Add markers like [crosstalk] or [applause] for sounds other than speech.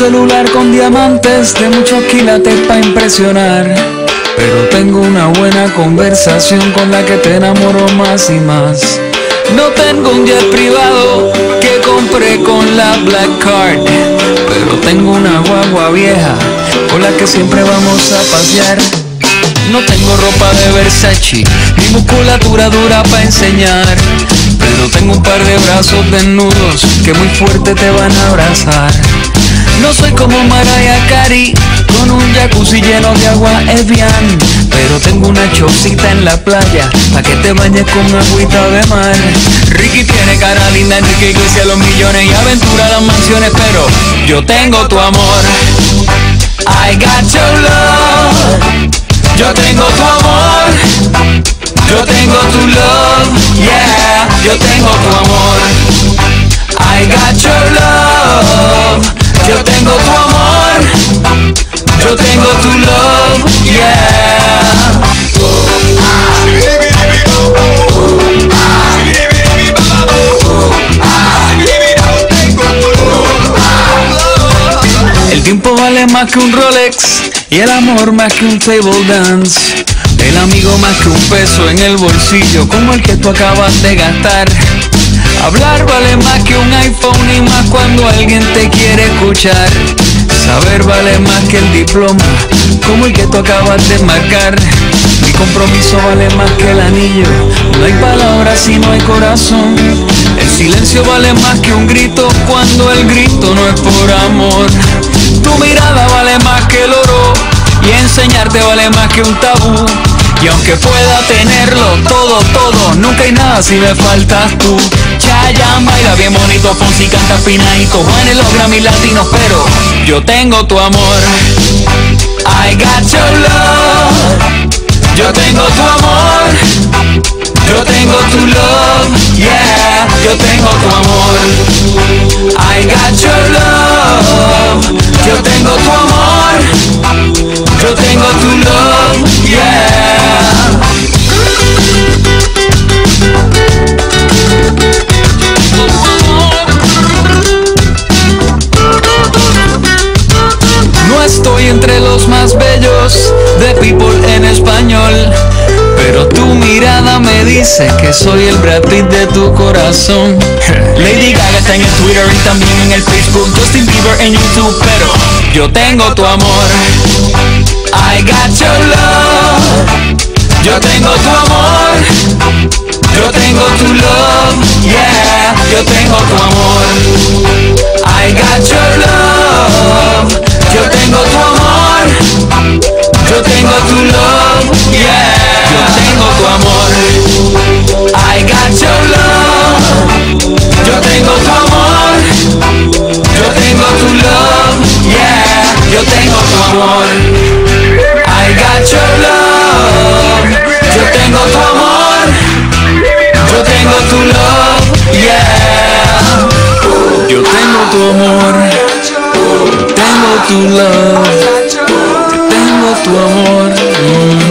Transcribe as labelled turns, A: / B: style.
A: celular con diamantes de muchos quilates para impresionar. Pero tengo una buena conversación con la que te enamoro más y más. No tengo un jet privado que compré con la Black Card. Pero tengo una guagua vieja con la que siempre vamos a pasear. No tengo ropa de Versace, ni musculatura dura para enseñar. Pero tengo un par de brazos desnudos que muy fuerte te van a abrazar. No soy como Mariah Carey, con un jacuzzi lleno de agua Evian. Pero tengo una chocita en la playa, pa' que te bañes con agüita de mar. Ricky tiene cara linda, Enrique Iglesias los millones y aventura las mansiones. Pero yo tengo tu amor. I got your love. Yo tengo tu amor. Yo tengo tu love. Yeah. Yo tengo tu El tiempo vale más que un Rolex y el amor más que un table dance. El amigo más que un peso en el bolsillo como el que tú acabas de gastar. Hablar vale más que un iPhone y más cuando alguien te quiere escuchar. Saber vale más que el diploma como el que tú acabas de marcar. Mi compromiso vale más que el anillo. No hay palabras si no hay corazón. El silencio vale más que un grito cuando el grito no es por amor. Tu mirada vale más que el oro y enseñarte vale más que un tabú. Y aunque pueda tenerlo todo, todo, nunca hay nada si me faltas tú. Chayanne baila bien bonito, Fonsi canta finadito, Juanes los Grammy latinos, pero yo tengo tu amor. I got your love. Yo tengo tu amor. Yo tengo tu love. Yeah, yo tengo tu amor. I got your love. No estoy entre los más bellos de People en español. Pero tu mirada me dice que soy el Brad Pitt de tu corazón. [laughs] Lady Gaga está en el Twitter y también en el Facebook. Justin Bieber en YouTube, pero yo tengo tu amor. I got your love. Yo tengo tu amor. amor. I got your love. Yo tengo tu amor. Yo tengo tu love. Yeah. Yo tengo tu amor. Tengo tu love. Tengo tu amor. Mm.